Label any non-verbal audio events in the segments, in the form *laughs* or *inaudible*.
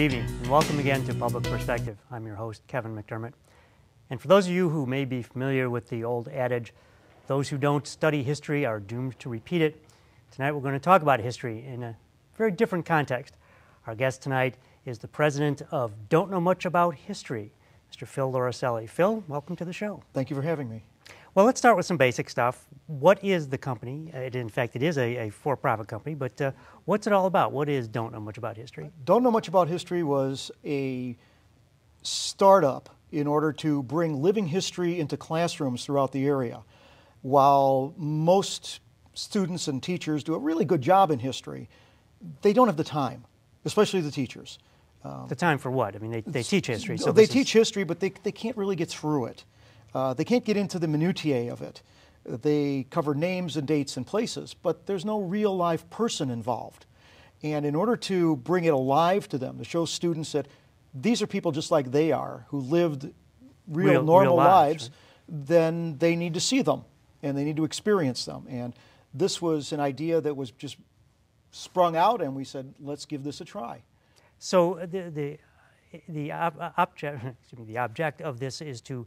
Good evening, and welcome again to Public Perspective. I'm your host, Kevin McDermott. And for those of you who may be familiar with the old adage, those who don't study history are doomed to repeat it, tonight we're going to talk about history in a very different context. Our guest tonight is the president of Don't Know Much About History, Mr. Phil Lauricella. Phil, welcome to the show. Thank you for having me. Well, let's start with some basic stuff. What is the company? It, in fact, it is a, a for profit company, but uh, what's it all about? What is Don't Know Much About History? Don't Know Much About History was a startup in order to bring living history into classrooms throughout the area. While most students and teachers do a really good job in history, they don't have the time, especially the teachers. Um, the time for what? I mean, they, they teach history. So they teach history, but they, they can't really get through it. Uh, they can't get into the minutiae of it. They cover names and dates and places, but there's no real live person involved. And in order to bring it alive to them, to show students that these are people just like they are, who lived real, real normal real lives, lives right? then they need to see them and they need to experience them. And this was an idea that was just sprung out, and we said, let's give this a try. So the the the object, *laughs* me, the object of this is to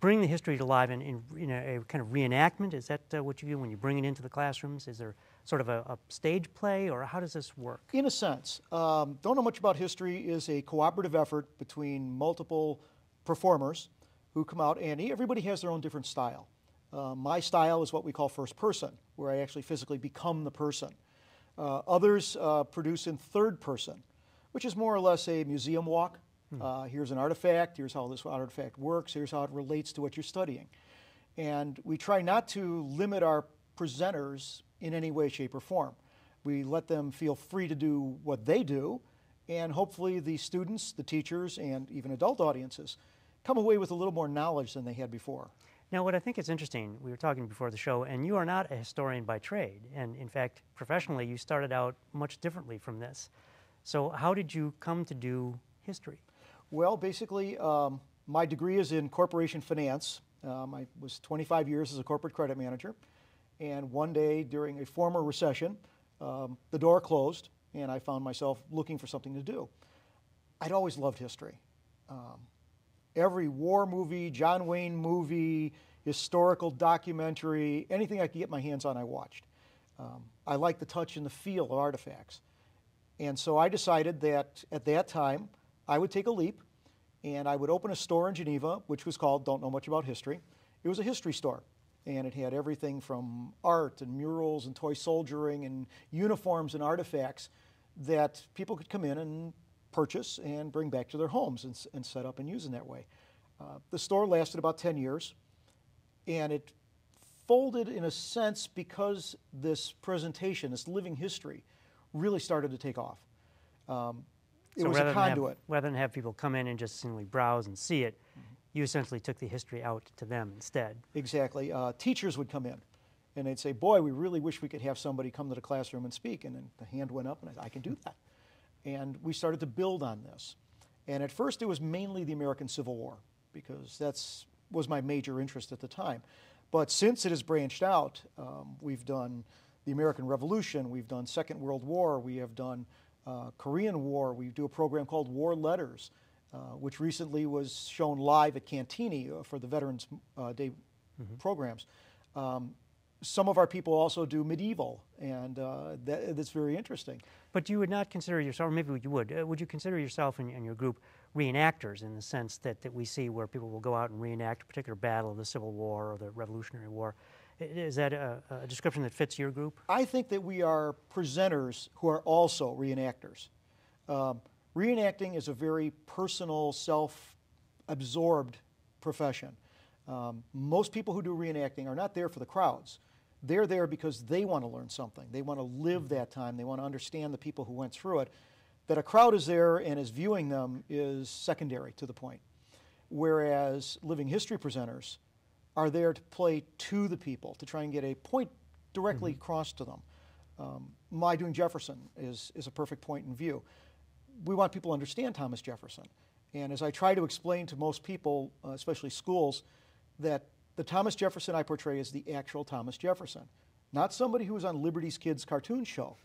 bring the history to life in, in, in a, a, kind of reenactment? Is that uh, what you do when you bring it into the classrooms? Is there sort of a, a stage play, or how does this work? In a sense. Um, don't know much about history is a cooperative effort between multiple performers who come out, and everybody has their own different style. Uh, my style is what we call first person, where I actually physically become the person. Uh, others uh, produce in third person, which is more or less a museum walk Hmm. Uh, here's an artifact, here's how this artifact works, here's how it relates to what you're studying. And we try not to limit our presenters in any way, shape, or form. We let them feel free to do what they do, and hopefully the students, the teachers, and even adult audiences come away with a little more knowledge than they had before. Now, what I think is interesting, we were talking before the show, and you are not a historian by trade. And in fact, professionally, you started out much differently from this. So, how did you come to do history? Well, basically, um, my degree is in corporation finance. Um, I was 25 years as a corporate credit manager. And one day during a former recession, um, the door closed and I found myself looking for something to do. I'd always loved history. Um, every war movie, John Wayne movie, historical documentary, anything I could get my hands on, I watched. Um, I liked the touch and the feel of artifacts. And so I decided that at that time, I would take a leap and I would open a store in Geneva, which was called Don't Know Much About History. It was a history store, and it had everything from art and murals and toy soldiering and uniforms and artifacts that people could come in and purchase and bring back to their homes and, and set up and use in that way. Uh, the store lasted about 10 years, and it folded in a sense because this presentation, this living history, really started to take off. Um, it so was a conduit. Have, rather than have people come in and just simply browse and see it, mm-hmm. you essentially took the history out to them instead. Exactly. Uh, teachers would come in and they'd say, Boy, we really wish we could have somebody come to the classroom and speak. And then the hand went up, and I said, I can do that. And we started to build on this. And at first, it was mainly the American Civil War because that's was my major interest at the time. But since it has branched out, um, we've done the American Revolution, we've done Second World War, we have done uh, Korean War. We do a program called War Letters, uh, which recently was shown live at Cantigny uh, for the Veterans uh, Day mm-hmm. programs. Um, some of our people also do medieval, and uh, that, that's very interesting. But you would not consider yourself, or maybe you would, uh, would you consider yourself and, and, your group reenactors in the sense that, that we see where people will go out and reenact a particular battle of the Civil War or the Revolutionary War? Is that a, a, description that fits your group? I think that we are presenters who are also reenactors. Um, reenacting is a very personal, self absorbed profession. Um, most people who do reenacting are not there for the crowds. They're there because they want to learn something. They want to live that time. They want to understand the people who went through it. That a crowd is there and is viewing them is secondary to the point. Whereas living history presenters are there to play to the people, to try and get a point directly mm-hmm. across to them. Um, my doing Jefferson is, is a perfect point in view. We want people to understand Thomas Jefferson. And as I try to explain to most people, uh, especially schools, that the Thomas Jefferson I portray is the actual Thomas Jefferson, not somebody who was on Liberty's Kids cartoon show.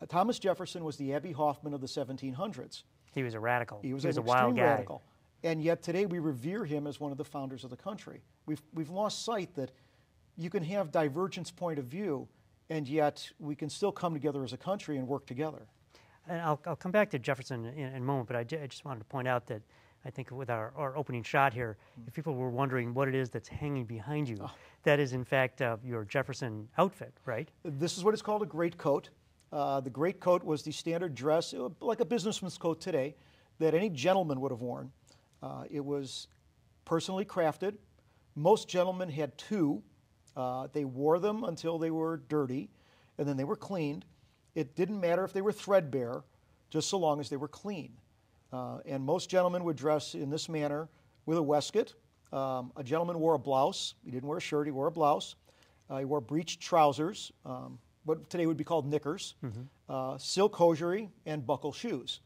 Uh, Thomas Jefferson was the Abbie Hoffman of the 1700s. He was a radical. He was, a an wild extreme guy. radical. And yet today we revere him as one of the founders of the country. We've, we've lost sight that you can have divergence point of view, and yet we can still come together as a country and work together. And I'll, I'll come back to Jefferson in, in a moment, but I, I just wanted to point out that I think with our, our opening shot here, if people were wondering what it is that's hanging behind you, that is in fact uh, your Jefferson outfit, right? This is what is called a great coat. Uh, the great coat was the standard dress, uh, like a businessman's coat today, that any gentleman would have worn. Uh, it was personally crafted. Most gentlemen had two. Uh, they wore them until they were dirty, and then they were cleaned. It didn't matter if they were threadbare, just so long as they were clean. Uh, and most gentlemen would dress in this manner with a waistcoat. Um, a gentleman wore a blouse. He didn't wear a shirt, he wore a blouse. Uh, he wore breeched trousers, um, what today would be called knickers, uh, silk hosiery, and buckle shoes.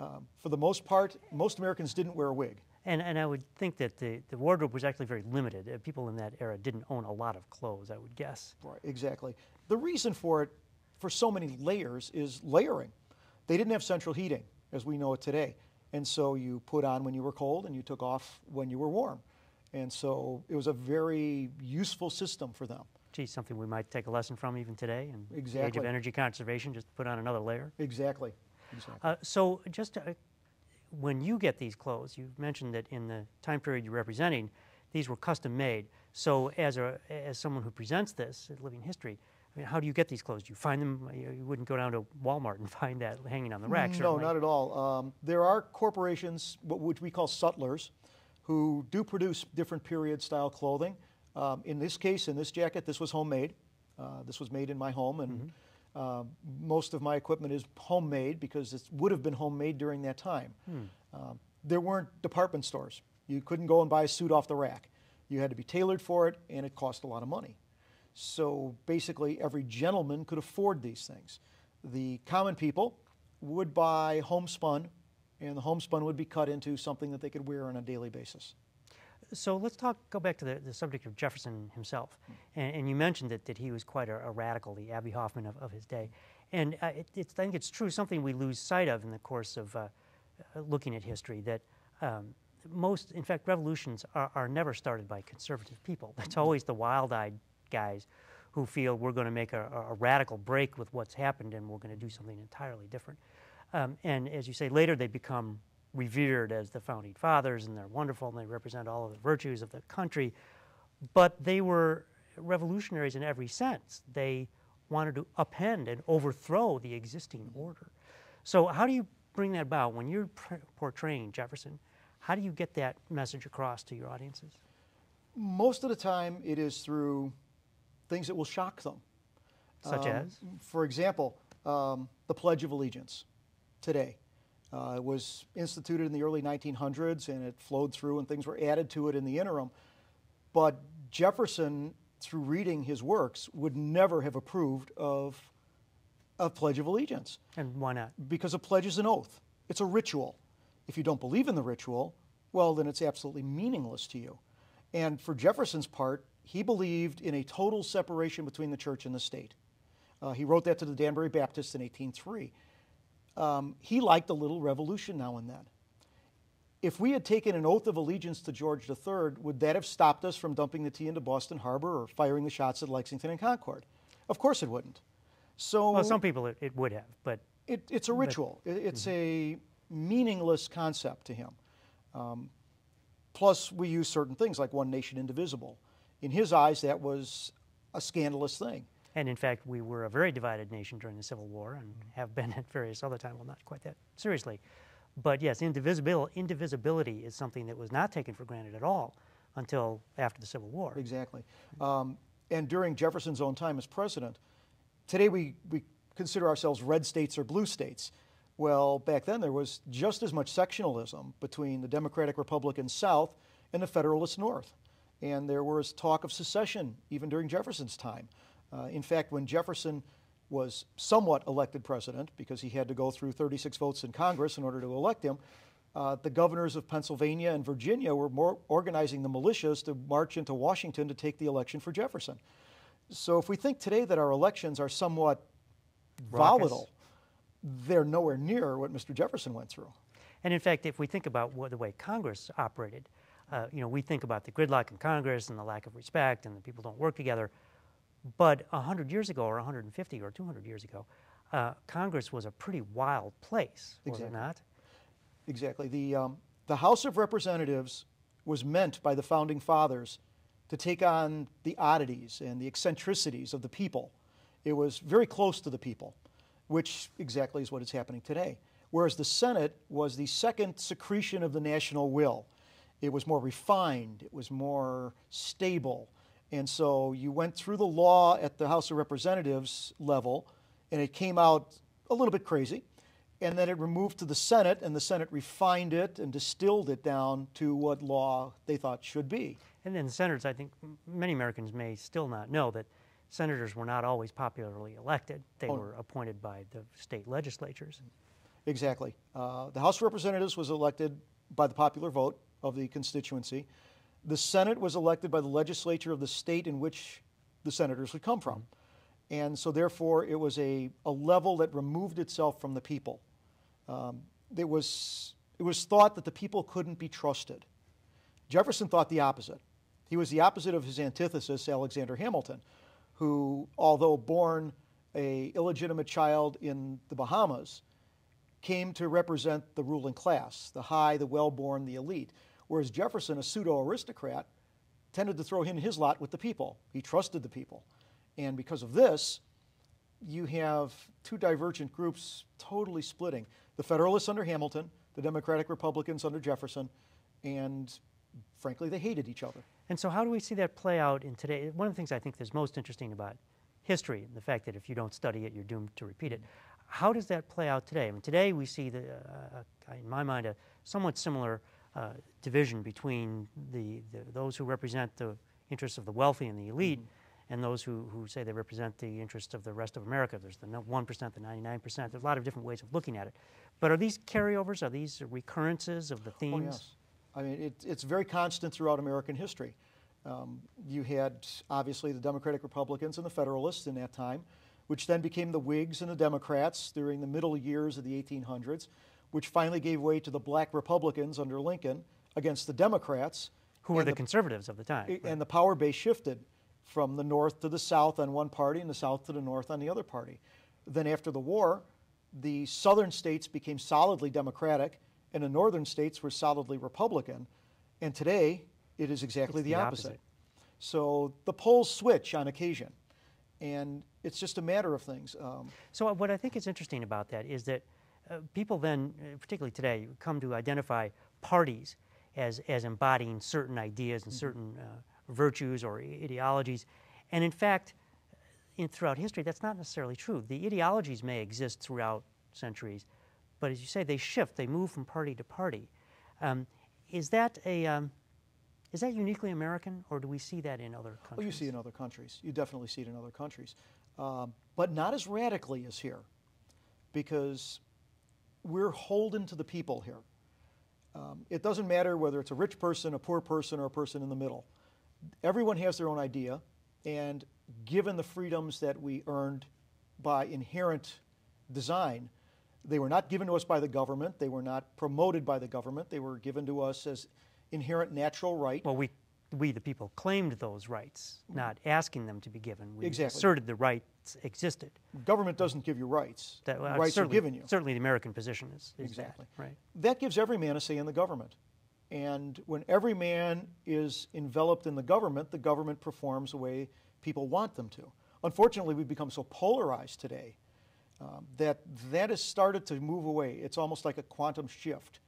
Um, for the most part, most Americans didn't wear a wig. And, and I would think that the, the wardrobe was actually very limited. Uh, people in that era didn't own a lot of clothes, I would guess. Right, exactly. The reason for it, for so many layers, is layering. They didn't have central heating as we know it today. And so you put on when you were cold and you took off when you were warm. And so it was a very useful system for them. Gee, something we might take a lesson from even today in the age of energy conservation, just put on another layer. Exactly. Exactly. Uh, so, just uh, when you get these clothes, you mentioned that in the time period you're representing, these were custom made. So, as a as someone who presents this Living History, I mean, how do you get these clothes? Do you find them? You, you wouldn't go down to Walmart and *laughs* find that hanging on the rack. No, certainly. not at all. Um, there are corporations, what- which we call sutlers, who do produce different period style clothing. Um, in this case, in this jacket, this was homemade. Uh, this was made in my home, and uh, most of my equipment is homemade because it would have been homemade during that time. Um, there weren't department stores. You couldn't go and buy a suit off the rack. You had to be tailored for it, and it cost a lot of money. So basically, every gentleman could afford these things. The common people would buy homespun, and the homespun would be cut into something that they could wear on a daily basis. So let's talk. Go back to the, the subject of Jefferson himself, and, and you mentioned that, that he was quite a, a radical, the Abbie Hoffman of, of his day, and uh, it, it's, I think it's true. Something we lose sight of in the course of uh, uh, looking at history that um, most, in fact, revolutions are, are never started by conservative people. It's always the wild-eyed guys who feel we're going to make a, a radical break with what's happened and we're going to do something entirely different. Um, and as you say, later they become revered as the founding fathers and they're wonderful and they represent all of the virtues of the country. But they were revolutionaries in every sense. They wanted to upend and overthrow the existing order. So, how do you bring that about when you're pr- portraying Jefferson? How do you get that message across to your audiences? Most of the time, it is through things that will shock them. Such Um, as? For example, um, the Pledge of Allegiance today. Uh, it was instituted in the early 1900s and it flowed through and things were added to it in the interim. But Jefferson, through reading his works, would never have approved of a Pledge of Allegiance And why not? because a pledge is an oath. It's a ritual. If you don't believe in the ritual, well, then it's absolutely meaningless to you. And for Jefferson's part, he believed in a total separation between the church and the state. Uh, he wrote that to the Danbury Baptists in 1803. Um, he liked a little revolution now and then. If we had taken an oath of allegiance to George III, would that have stopped us from dumping the tea into Boston Harbor or firing the shots at Lexington and Concord? Of course it wouldn't. So Well, some people it, it would have, but it, it's a ritual. It- it's a meaningless concept to him. Um, plus, we use certain things like one nation indivisible. In his eyes, that was a scandalous thing. And in fact, we were a very divided nation during the Civil War and have been at various other times. Well, not quite that seriously. But yes, indivisibil- indivisibility is something that was not taken for granted at all until after the Civil War. Exactly. Um, and during Jefferson's own time as president, today we, we consider ourselves red states or blue states. Well, back then there was just as much sectionalism between the Democratic Republican South and the Federalist North. And there was talk of secession even during Jefferson's time. Uh, in fact, when Jefferson was somewhat elected president, because he had to go through 36 votes in Congress in order to elect him, uh, the governors of Pennsylvania and Virginia were more organizing the militias to march into Washington to take the election for Jefferson. So if we think today that our elections are somewhat Raucous. volatile, they're nowhere near what Mr. Jefferson went through. And in fact, if we think about what, the way Congress operated, uh, you know, we think about the gridlock in Congress and the lack of respect and the people don't work together. But 100 years ago, or 150 or 200 years ago, uh, Congress was a pretty wild place, was Exactly. it not? Exactly. The, um, the House of Representatives was meant by the founding fathers to take on the oddities and the eccentricities of the people. It was very close to the people, which exactly is what is happening today. Whereas the Senate was the second secretion of the national will. It was more refined, it was more stable. And so you went through the law at the House of Representatives level, and it came out a little bit crazy. And then it removed to the Senate, and the Senate refined it and distilled it down to what law they thought should be. And then senators, I think many Americans may still not know that senators were not always popularly elected. They Oh. were appointed by the state legislatures. Exactly. Uh, the House of Representatives was elected by the popular vote of the constituency. The Senate was elected by the legislature of the state in which the senators would come from. And so, therefore, it was a, a level that removed itself from the people. Um, it, was, it was thought that the people couldn't be trusted. Jefferson thought the opposite. He was the opposite of his antithesis, Alexander Hamilton, who, although born a illegitimate child in the Bahamas, came to represent the ruling class, the high, the well born, the elite. Whereas Jefferson, a pseudo aristocrat, tended to throw in his lot with the people. He trusted the people. And because of this, you have two divergent groups totally splitting the Federalists under Hamilton, the Democratic Republicans under Jefferson, and frankly, they hated each other. And so, how do we see that play out in today? One of the things I think that's most interesting about history, and the fact that if you don't study it, you're doomed to repeat it. How does that play out today? I mean, today we see, the, uh, in my mind, a somewhat similar uh, division between the, the, those who represent the interests of the wealthy and the elite, and those who, who say they represent the interests of the rest of America. There's the 1%, the 99%. There's a lot of different ways of looking at it. But are these carryovers? Are these recurrences of the Oh, themes? yes. I mean, it, it's very constant throughout American history. Um, you had obviously the Democratic Republicans and the Federalists in that time, which then became the Whigs and the Democrats during the middle years of the 1800s, which finally gave way to the black Republicans under Lincoln against the Democrats. Who were and the, conservatives of the time? it- right? And the power base shifted from the north to the south on one party and the south to the north on the other party. Then after the war, the southern states became solidly Democratic and the northern states were solidly Republican. And today, it is exactly the, the opposite. opposite. So the polls switch on occasion. And it's just a matter of things. Um, So what I think is interesting about that is that people then, uh, particularly today, come to identify parties as, as embodying certain ideas and certain uh, virtues or ideologies. And in fact, in, throughout history, that's not necessarily true. The ideologies may exist throughout centuries, but as you say, they shift, they move from party to party. Um, is that a um, is that uniquely American, or do we see that in other countries? Well, you see it in other countries. You definitely see it in other countries. Um, but not as radically as here, because we're holden to the people here. Um, it doesn't matter whether it's a rich person, a poor person, or a person in the middle. Everyone has their own idea, and given the freedoms that we earned by inherent design, they were not given to us by the government, they were not promoted by the government, they were given to us as inherent natural right. Well, we, we the people claimed those rights, not asking them to be given. We Exactly. asserted the rights existed. Government doesn't give you rights. That, well, rights are given you. Certainly, the American position is, is Exactly. that, right? That gives every man a say in the government. And when every man is enveloped in the government, the government performs the way people want them to. Unfortunately, we've become so polarized today um, that that has started to move away. It's almost like a quantum shift.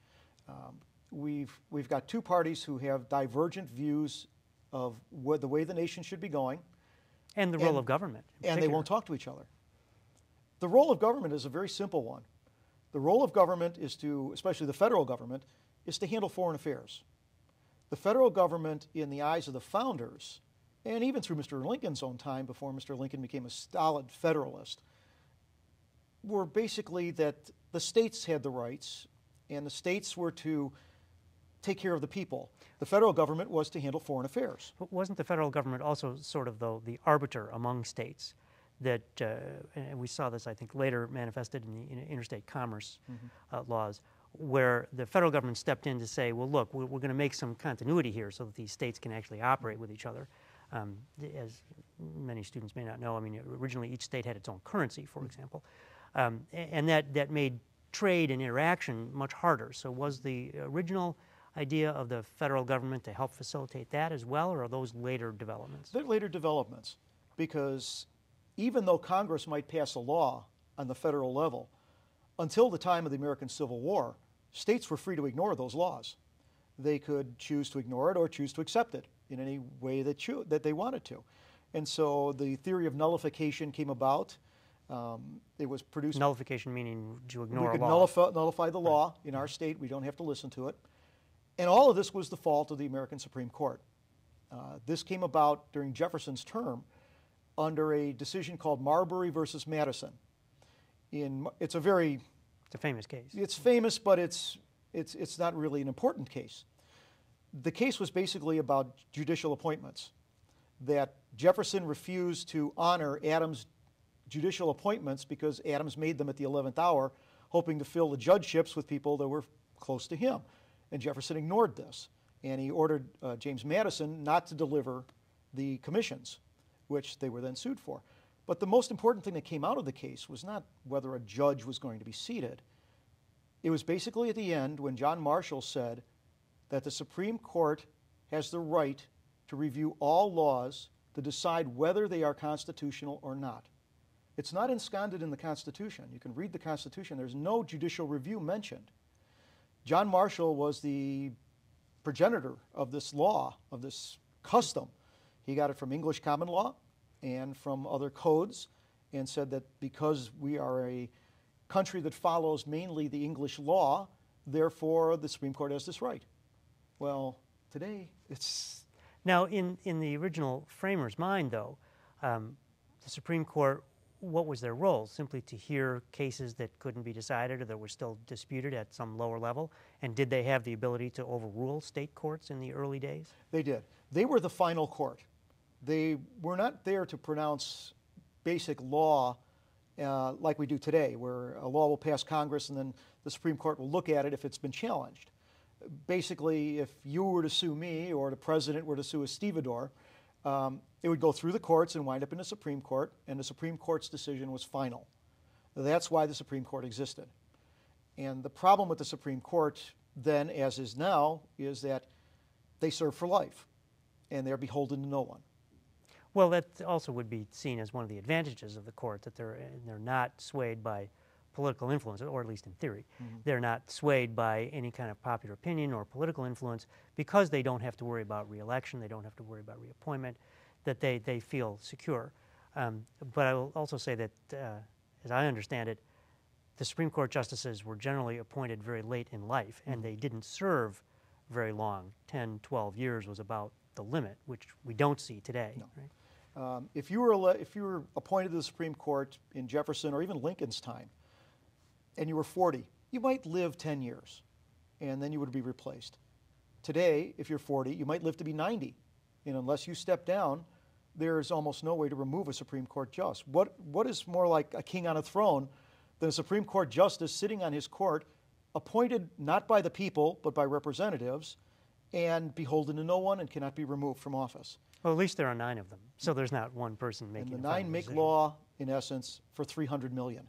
Um, we've, we've got two parties who have divergent views of what, the way the nation should be going, And the role And- of government. and they won't talk to each other. The role of government is a very simple one. The role of government is to, especially the federal government, is to handle foreign affairs. The federal government, in the eyes of the founders, and even through Mr. Lincoln's own time before Mr. Lincoln became a stolid federalist, were basically that the states had the rights and the states were to take care of the people. The federal government was to handle foreign affairs. But wasn't the federal government also sort of, though, the arbiter among states? That, uh, and we saw this, I think, later manifested in the interstate commerce Mm-hmm. uh, laws, where the federal government stepped in to say, well, look, we're, we're going to make some continuity here so that these states can actually operate with each other. Um, as many students may not know, I mean, originally each state had its own currency, for example, um, and that, that made trade and interaction much harder. So, was the original idea of the federal government to help facilitate that as well, or are those later developments? They're later developments because even though Congress might pass a law on the federal level, until the time of the American Civil War, states were free to ignore those laws. They could choose to ignore it or choose to accept it in any way that, cho- that they wanted to. And so the theory of nullification came about. Um, it was produced. Nullification meaning to ignore we could. Nullify, nullify the law right. in our state. We don't have to listen to it. And all of this was the fault of the American Supreme Court. Uh, this came about during Jefferson's term under a decision called Marbury versus Madison. In, it's a very it's a famous case. It's famous, but it's, it's, it's not really an important case. The case was basically about judicial appointments, that Jefferson refused to honor Adams' judicial appointments because Adams made them at the 11th hour, hoping to fill the judgeships with people that were close to him. And Jefferson ignored this. And he ordered uh, James Madison not to deliver the commissions, which they were then sued for. But the most important thing that came out of the case was not whether a judge was going to be seated. It was basically at the end when John Marshall said that the Supreme Court has the right to review all laws to decide whether they are constitutional or not. It's not ensconced in the Constitution. You can read the Constitution, there's no judicial review mentioned. John Marshall was the progenitor of this law, of this custom. He got it from English common law, and from other codes and said that because we are a country that follows mainly the English law, therefore the Supreme Court has this right. Well, today it's. Now, in, in the original framer's mind, though, um, the Supreme Court, what was their role? Simply to hear cases that couldn't be decided or that were still disputed at some lower level? And did they have the ability to overrule state courts in the early days? They did. They were the final court. They were not there to pronounce basic law uh, like we do today, where a law will pass Congress and then the Supreme Court will look at it if it's been challenged. Basically, if you were to sue me or the president were to sue a stevedore, um, it would go through the courts and wind up in the Supreme Court, and the Supreme Court's decision was final. That's why the Supreme Court existed. And the problem with the Supreme Court then, as is now, is that they serve for life and they're beholden to no one. Well, that also would be seen as one of the advantages of the court that they're they're not swayed by political influence, or at least in theory, mm-hmm. they're not swayed by any kind of popular opinion or political influence because they don't have to worry about reelection, they don't have to worry about reappointment, that they they feel secure. Um, but I will also say that, uh, as I understand it, the Supreme Court justices were generally appointed very late in life, and mm-hmm. they didn't serve very long. 10, 12 years was about the limit, which we don't see today. No. Right? Um, if, you were if you were appointed to the Supreme Court in Jefferson or even Lincoln's time, and you were 40, you might live 10 years, and then you would be replaced. Today, if you're 40, you might live to be 90, and unless you step down, there is almost no way to remove a Supreme Court justice. What, what is more like a king on a throne than a Supreme Court justice sitting on his court, appointed not by the people, but by representatives, and beholden to no one and cannot be removed from office? Well, at least there are nine of them, so there's not one person making. And the nine make decision. law, in essence, for 300 million.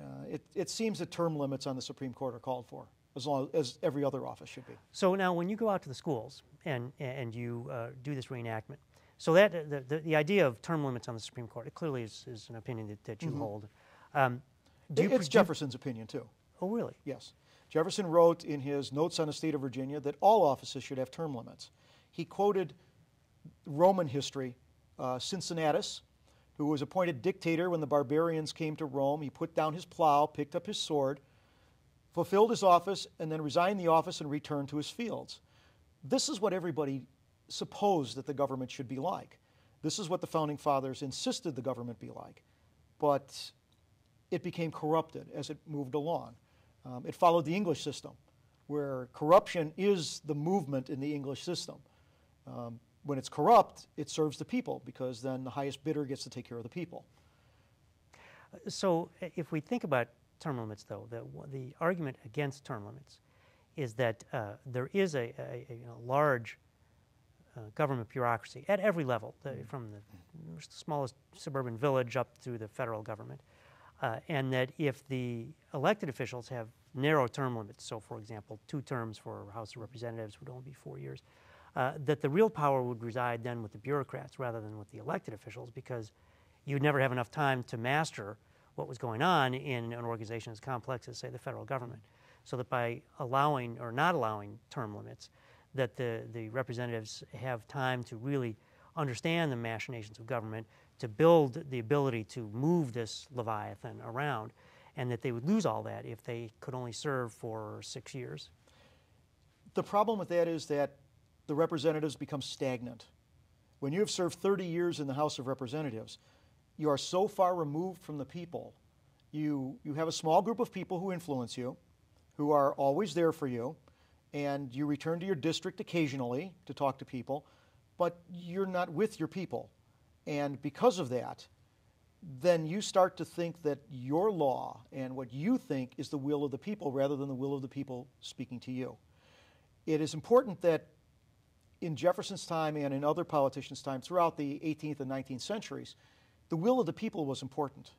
Uh, it, it seems that term limits on the Supreme Court are called for, as long as every other office should be. So now, when you go out to the schools and and you uh, do this reenactment, so that the, the, the, idea of term limits on the Supreme Court, it clearly is, is an opinion that, that you mm-hmm. hold. Um, it, it's Jefferson's opinion too. Oh, really? Yes. Jefferson wrote in his Notes on the State of Virginia that all offices should have term limits. He quoted Roman history, uh, Cincinnatus, who was appointed dictator when the barbarians came to Rome. He put down his plow, picked up his sword, fulfilled his office, and then resigned the office and returned to his fields. This is what everybody supposed that the government should be like. This is what the founding fathers insisted the government be like. But it became corrupted as it moved along. Um, it followed the English system, where corruption is the movement in the English system. Um, when it's corrupt, it serves the people because then the highest bidder gets to take care of the people. So, if we think about term limits, though, the, the argument against term limits is that uh, there is a, a, a you know, large uh, government bureaucracy at every level, the, Mm-hmm. from the smallest suburban village up through the federal government. Uh, and that if the elected officials have narrow term limits, so for example, two terms for House of Representatives would only be four years, uh, that the real power would reside then with the bureaucrats rather than with the elected officials because you'd never have enough time to master what was going on in an organization as complex as, say, the federal government. So that by allowing or not allowing term limits, that the, the representatives have time to really understand the machinations of government, to build the ability to move this Leviathan around, and that they would lose all that if they could only serve for six years. The problem with that is that the representatives become stagnant. When you have served 30 years in the House of Representatives, you are so far removed from the people. You, you have a small group of people who influence you, who are always there for you, and you return to your district occasionally to talk to people, but you're not with your people. And because of that, then you start to think that your law and what you think is the will of the people rather than the will of the people speaking to you. It is important that in Jefferson's time and in other politicians' time throughout the 18th and 19th centuries, the will of the people was important.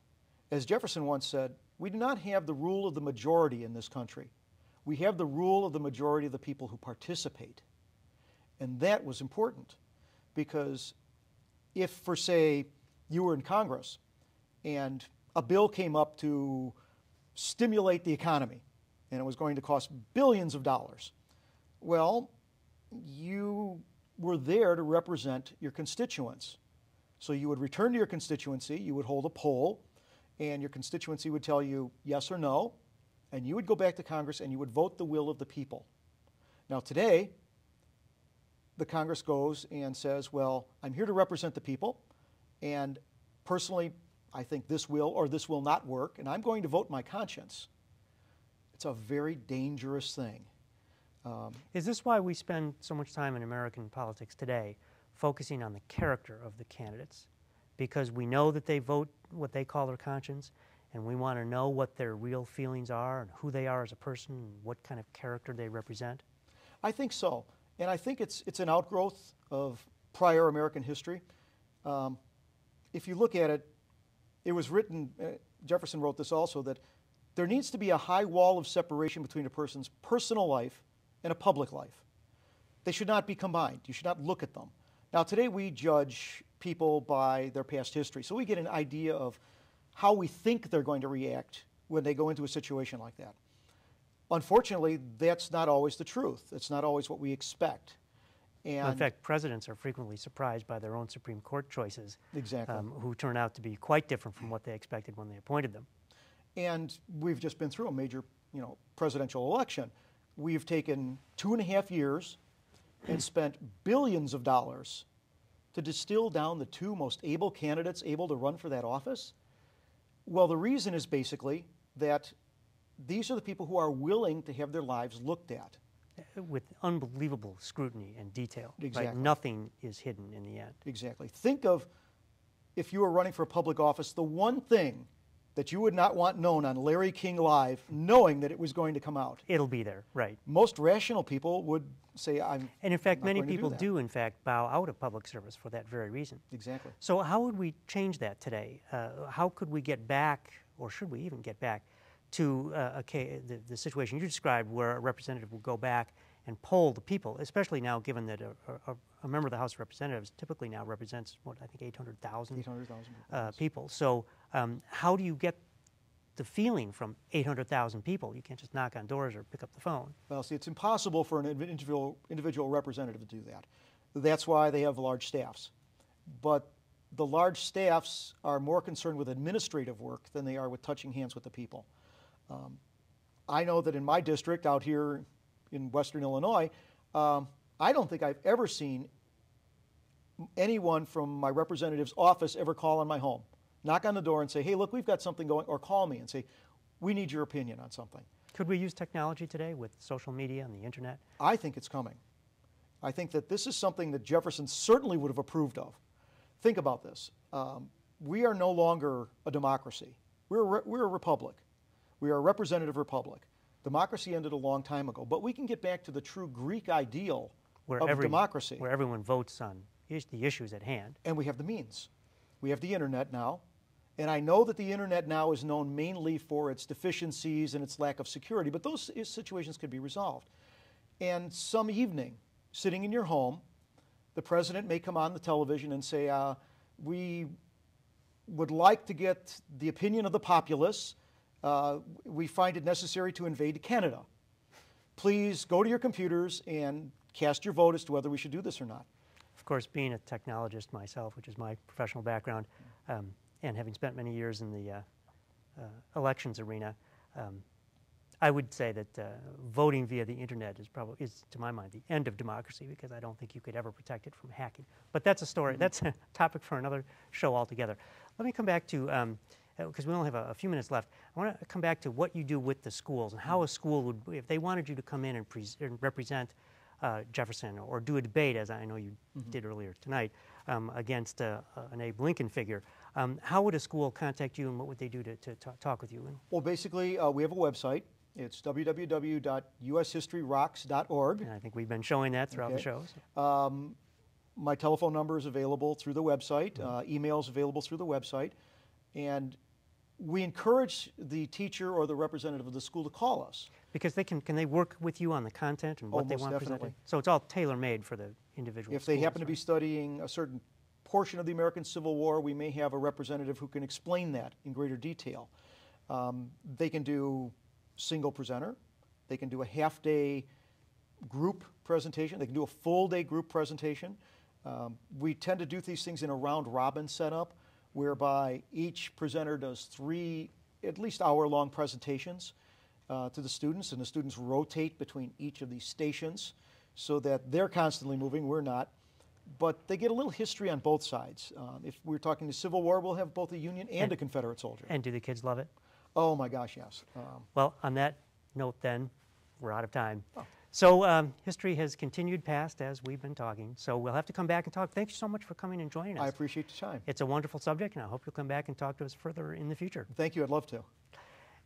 As Jefferson once said, we do not have the rule of the majority in this country. We have the rule of the majority of the people who participate. And that was important because if, for say, you were in Congress and a bill came up to stimulate the economy and it was going to cost billions of dollars, well, you were there to represent your constituents. So you would return to your constituency, you would hold a poll, and your constituency would tell you yes or no, and you would go back to Congress and you would vote the will of the people. Now, today, the Congress goes and says, Well, I'm here to represent the people, and personally, I think this will or this will not work, and I'm going to vote my conscience. It's a very dangerous thing. Um, Is this why we spend so much time in American politics today focusing on the character of the candidates? Because we know that they vote what they call their conscience, and we want to know what their real feelings are and who they are as a person and what kind of character they represent? I think so. And I think it's, it's an outgrowth of prior American history. Um, if you look at it, it was written, uh, Jefferson wrote this also, that there needs to be a high wall of separation between a person's personal life and a public life. They should not be combined. You should not look at them. Now, today we judge people by their past history, so we get an idea of how we think they're going to react when they go into a situation like that. Unfortunately, that's not always the truth. It's not always what we expect. And in fact, presidents are frequently surprised by their own Supreme Court choices, Exactly. um, who turn out to be quite different from what they expected when they appointed them. And we've just been through a major, you know, presidential election. We've taken two and a half years and spent billions of dollars to distill down the two most able candidates able to run for that office. Well, the reason is basically that these are the people who are willing to have their lives looked at. With unbelievable scrutiny and detail. right? Exactly. Nothing is hidden in the end. Exactly. Think of if you were running for a public office, the one thing that you would not want known on Larry King Live, knowing that it was going to come out. It'll be there, right. Most rational people would say, I'm. And in fact, many to do people do, in fact, bow out of public service for that very reason. Exactly. So, how would we change that today? Uh, how could we get back, or should we even get back, to uh, a the, the situation you described where a representative will go back and poll the people, especially now given that a, a, a member of the House of Representatives typically now represents, what, I think 800,000 800,000 people. uh, people. So, um, how do you get the feeling from 800,000 people? You can't just knock on doors or pick up the phone. Well, see, it's impossible for an individual, individual representative to do that. That's why they have large staffs. But the large staffs are more concerned with administrative work than they are with touching hands with the people. Um, I know that in my district out here in western Illinois, um, I don't think I've ever seen anyone from my representative's office ever call on my home, knock on the door and say, hey, look, we've got something going, or call me and say, we need your opinion on something. Could we use technology today with social media and the internet? I think it's coming. I think that this is something that Jefferson certainly would have approved of. Think about this. Um, we are no longer a democracy. We're a, re- we're a republic. We are a representative republic. Democracy ended a long time ago, but we can get back to the true Greek ideal Where, of every, democracy. where everyone votes on is- the issues at hand. and we have the means. We have the internet now. And I know that the internet now is known mainly for its deficiencies and its lack of security, but those situations could be resolved. And some evening, sitting in your home, the president may come on the television and say, uh, We would like to get the opinion of the populace. Uh, we find it necessary to invade Canada. Please go to your computers and cast your vote as to whether we should do this or not. Of course, being a technologist myself, which is my professional background, um, and having spent many years in the uh, uh, elections arena, um, I would say that uh, voting via the internet is probably, is to my mind, the end of democracy because I don't think you could ever protect it from hacking. But that's a story. That's a topic for another show altogether. Let me come back to, because we only have a, a few minutes left. I want to come back to what you do with the schools and how a school would, if they wanted you to come in and, pres and represent uh, Jefferson or do a debate, as I know you did earlier tonight, um, against uh, uh, an Abe Lincoln figure. Um, how would a school contact you and what would they do to, to ta- talk with you? And, Well, basically, uh, we have a website. It's www.ushistoryrocks.org. and I think we've been showing that throughout the Okay. shows. My telephone number is available through the website. Uh, email is available through the website. And we encourage the teacher or the representative of the school to call us. Because they can, can they work with you on the content and what Oh, they want definitely. presented? So it's all tailor made for the individual. If they schools, happen to be studying a certain portion of the American Civil War, we may have a representative who can explain that in greater detail. Um, they can do single presenter, they can do a half day group presentation, they can do a full day group presentation. Um, we tend to do these things in a round robin setup whereby each presenter does three at least hour long presentations uh, to the students, and the students rotate between each of these stations so that they're constantly moving, we're not. But they get a little history on both sides. Um, if we're talking the Civil War, we'll have both a Union and, And- a Confederate soldier. And do the kids love it? oh my gosh, yes. Um, Well, on that note, then, we're out of time. Oh. So um, history has continued past as we've been talking. So we'll have to come back and talk. Thank you so much for coming and joining us. I appreciate your time. it's a wonderful subject, and I hope you'll come back and talk to us further in the future. Thank you, I'd love to.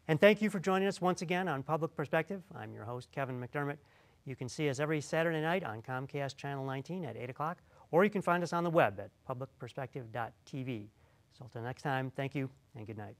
And thank you for joining us once again on Public Perspective. I'm your host, Kevin McDermott. You can see us every Saturday night on Comcast Channel 19 at 8 o'clock, or you can find us on the web at publicperspective.tv. So until next time, thank you and good night.